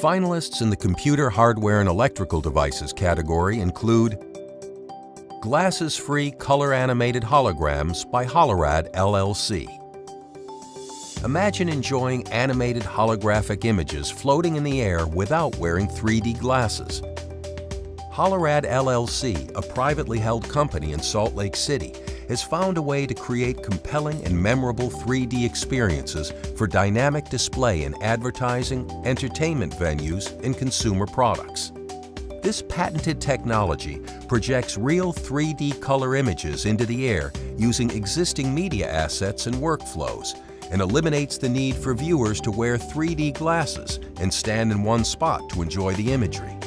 Finalists in the computer hardware and electrical devices category include Glasses-free color-animated holograms by Holorad LLC. Imagine enjoying animated holographic images floating in the air without wearing 3D glasses. Holorad LLC, a privately held company in Salt Lake City, has found a way to create compelling and memorable 3D experiences for dynamic display in advertising, entertainment venues, and consumer products. This patented technology projects real 3D color images into the air using existing media assets and workflows and eliminates the need for viewers to wear 3D glasses and stand in one spot to enjoy the imagery.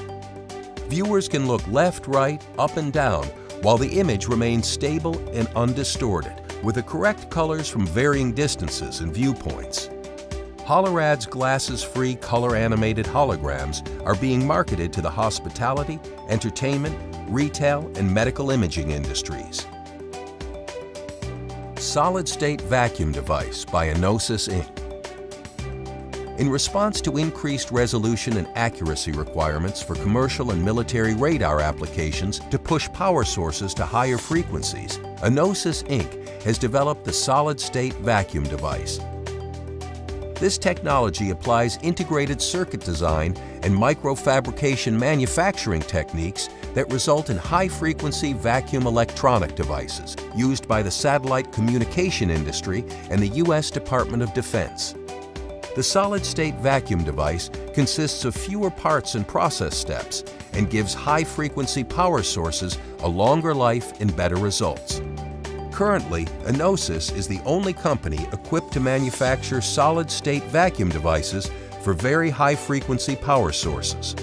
Viewers can look left, right, up and down while the image remains stable and undistorted, with the correct colors from varying distances and viewpoints. Holorad's glasses-free color-animated holograms are being marketed to the hospitality, entertainment, retail, and medical imaging industries. Solid-state vacuum device by InnoSys Inc. In response to increased resolution and accuracy requirements for commercial and military radar applications to push power sources to higher frequencies, InnoSys Inc. has developed the solid-state vacuum device. This technology applies integrated circuit design and microfabrication manufacturing techniques that result in high-frequency vacuum electronic devices used by the satellite communication industry and the U.S. Department of Defense. The solid-state vacuum device consists of fewer parts and process steps and gives high-frequency power sources a longer life and better results. Currently, InnoSys is the only company equipped to manufacture solid-state vacuum devices for very high-frequency power sources.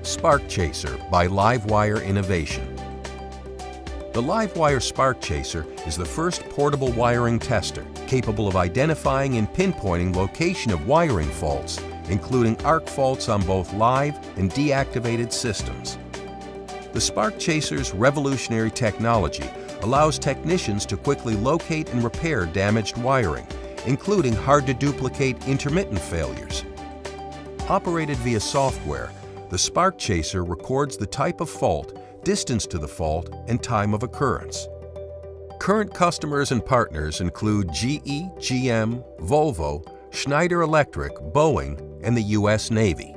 Spark Chaser by Livewire Innovation the Livewire Spark Chaser is the first portable wiring tester capable of identifying and pinpointing location of wiring faults, including arc faults on both live and deactivated systems. The Spark Chaser's revolutionary technology allows technicians to quickly locate and repair damaged wiring, including hard-to-duplicate intermittent failures. Operated via software, the Spark Chaser records the type of fault distance to the fault, and time of occurrence. Current customers and partners include GE, GM, Volvo, Schneider Electric, Boeing, and the U.S. Navy.